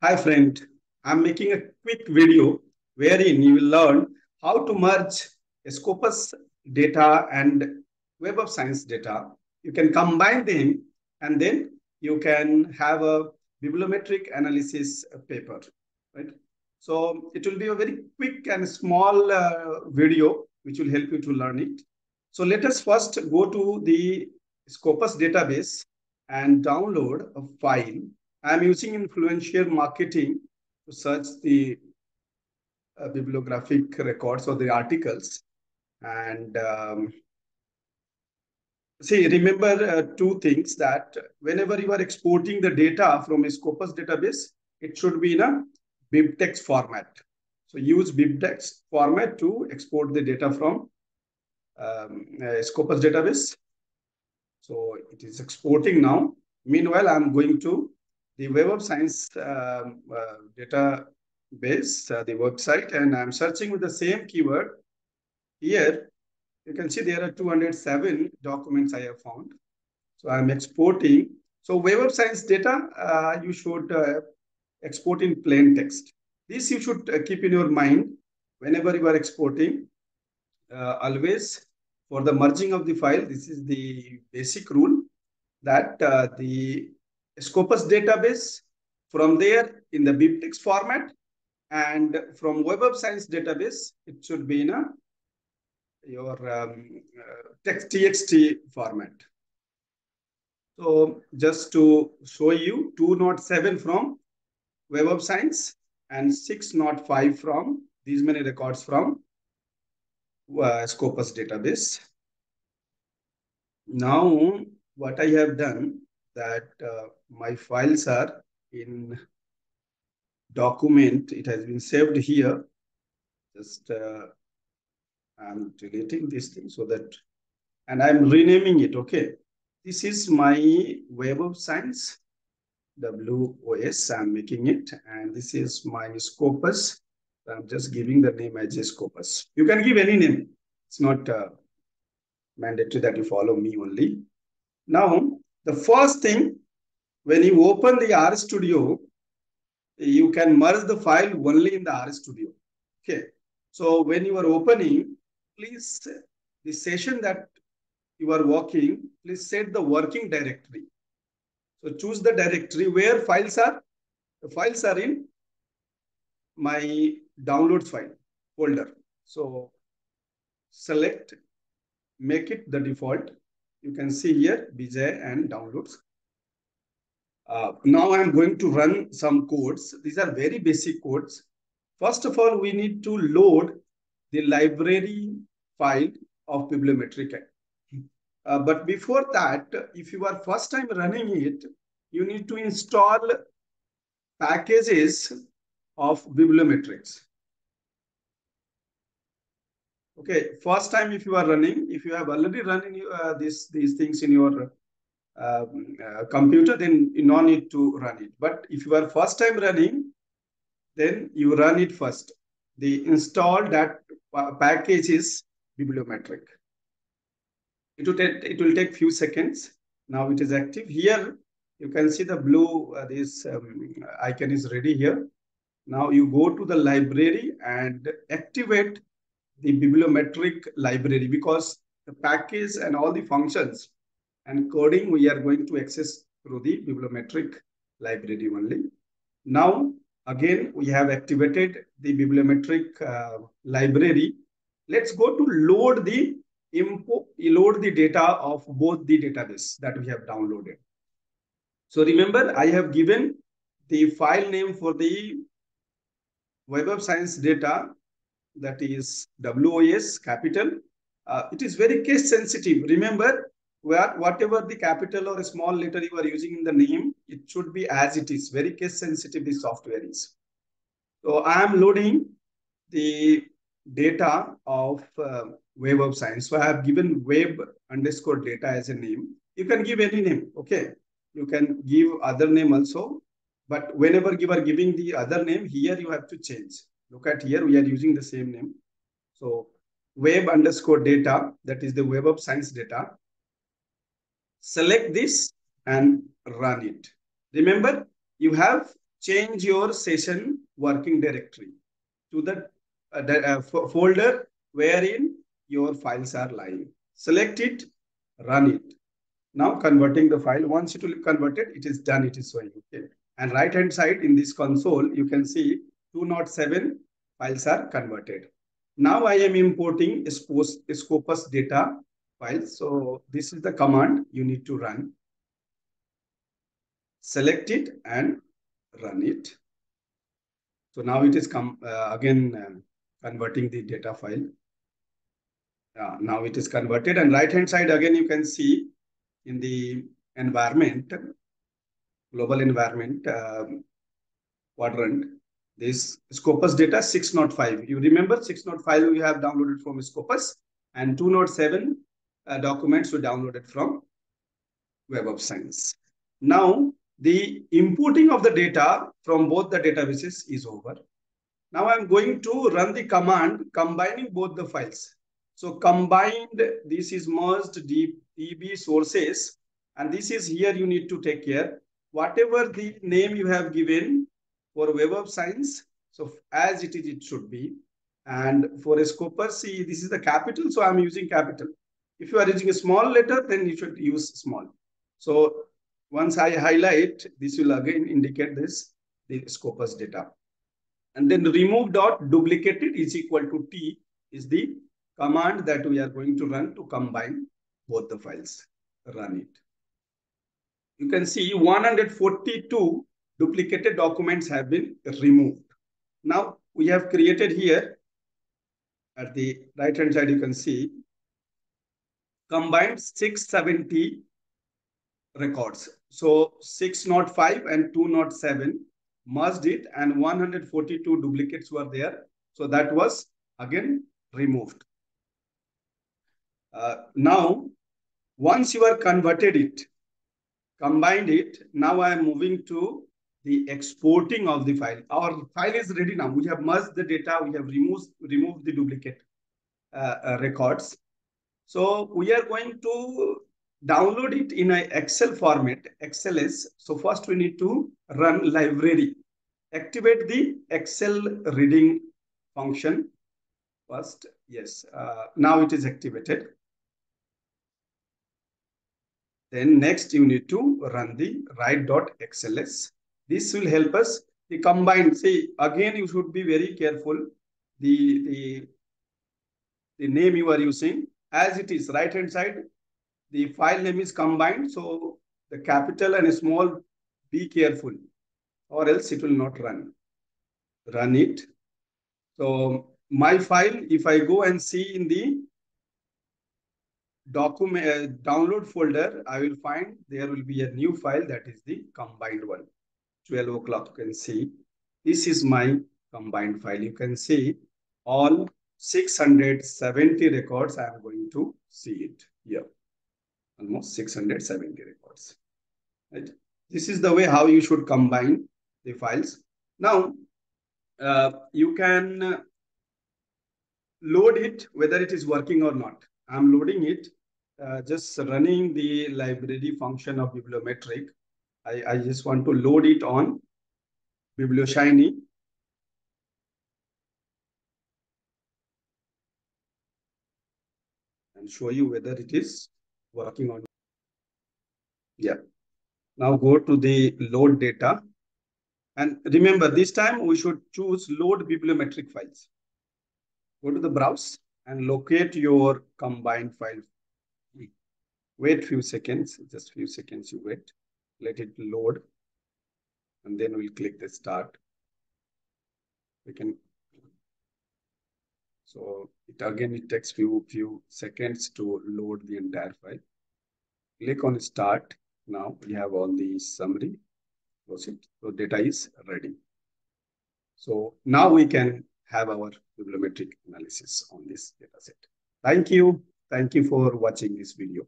Hi friend, I'm making a quick video wherein you will learn how to merge Scopus data and Web of Science data. You can combine them and then you can have a bibliometric analysis paper, right? So it will be a very quick and small uh, video which will help you to learn it. So let us first go to the Scopus database and download a file. I'm using Influential Marketing to search the uh, bibliographic records or the articles. And um, see, remember uh, two things that whenever you are exporting the data from a Scopus database, it should be in a BibTeX format. So use BibTeX format to export the data from um, Scopus database. So it is exporting now. Meanwhile, I'm going to the Web of Science um, uh, database, uh, the website, and I'm searching with the same keyword. Here, you can see there are 207 documents I have found. So I'm exporting. So Web of Science data, uh, you should uh, export in plain text. This you should uh, keep in your mind whenever you are exporting. Uh, always for the merging of the file, this is the basic rule that the Scopus database from there in the BibTeX format and from Web of Science database, it should be in a your um, uh, text TXT format. So just to show you 207 from Web of Science and 605 from these many records from uh, Scopus database. Now, what I have done that uh, my files are in document. It has been saved here. Just uh, I'm deleting this thing so that, and I'm renaming it. Okay, this is my Web of Science WOS. I'm making it, and this is my Scopus. I'm just giving the name as Scopus. You can give any name. It's not uh, mandatory that you follow me only. Now, the first thing, when you open the RStudio, you can merge the file only in the RStudio. Okay. So when you are opening, please, the session that you are working, please set the working directory. So choose the directory where files are. The files are in my downloads file folder. So select, make it the default. You can see here BJ and downloads. Uh, now I'm going to run some codes. These are very basic codes. First of all, we need to load the library file of bibliometric. Uh, but before that, if you are first time running it, you need to install packages of bibliometrix. Okay, first time if you are running, if you have already running uh, this, these things in your um, uh, computer, then you no need to run it. But if you are first time running, then you run it first. The install that package is bibliometric. It will, take, it will take few seconds. Now it is active. Here you can see the blue, uh, this um, icon is ready here. Now you go to the library and activate the bibliometric library because the package and all the functions and coding we are going to access through the bibliometric library only. Now, again, we have activated the bibliometric uh, library. Let's go to load the info, load the data of both the database that we have downloaded. So remember, I have given the file name for the Web of Science data that is WOS capital. Uh, it is very case sensitive. Remember, where whatever the capital or small letter you are using in the name, it should be as it is. Very case sensitive the software is. So I am loading the data of uh, Web of Science. So I have given web underscore data as a name. You can give any name, okay? You can give other name also. But whenever you are giving the other name, here you have to change. Look at here, we are using the same name. So web underscore data, that is the Web of Science data. Select this and run it. Remember, you have change your session working directory to the uh, uh, folder wherein your files are lying. Select it, run it. Now converting the file. Once it will convert it, it is done. It is showing. Okay. And right hand side in this console, you can see 207 files are converted. Now I am importing Scopus data file. So this is the command you need to run. Select it and run it. So now it is come uh, again uh, converting the data file. Uh, now it is converted and right hand side again you can see in the environment, global environment um, quadrant, this Scopus data 605. You remember 605 we have downloaded from Scopus and 207 uh, documents we downloaded from Web of Science. Now the importing of the data from both the databases is over. Now I'm going to run the command combining both the files. So combined, this is merged DB sources. And this is here you need to take care. Whatever the name you have given for Web of Science, so as it is, it should be. And for a Scopus, see, this is the capital, so I'm using capital. If you are using a small letter, then you should use small. So once I highlight, this will again indicate this, the Scopus data. And then remove dot duplicated is equal to T is the command that we are going to run to combine both the files. Run it. You can see 142 duplicated documents have been removed. Now we have created here at the right hand side, you can see combined 670 records. So 605 and 207 merged it and 142 duplicates were there. So that was again removed. Uh, now, once you are converted it, combined it, now I am moving to the exporting of the file. Our file is ready now. We have merged the data. We have removed, removed the duplicate uh, uh, records. So we are going to download it in a Excel format, XLS. So first we need to run library. Activate the Excel reading function first. Yes, uh, now it is activated. Then next you need to run the write.xls. This will help us the combined. See, again, you should be very careful. The, the, the name you are using as it is right hand side, the file name is combined. So the capital and small, be careful or else it will not run. Run it. So my file, if I go and see in the document uh, download folder, I will find there will be a new file that is the combined one. 12 o'clock, you can see. This is my combined file. You can see all 670 records. I am going to see it here. Almost 670 records. Right? This is the way how you should combine the files. Now, uh, you can load it, whether it is working or not. I'm loading it uh, just running the library function of bibliometric. I, I just want to load it on BiblioShiny. And show you whether it is working on. Yeah. Now go to the load data. And remember, this time we should choose load bibliometric files. Go to the browse and locate your combined file Wait few seconds, just few seconds you wait. Let it load. And then we'll click the start. We can. So it again, it takes few, few seconds to load the entire file. Click on start. Now we have all the summary. Close it. So data is ready. So now we can have our bibliometric analysis on this data set. Thank you. Thank you for watching this video.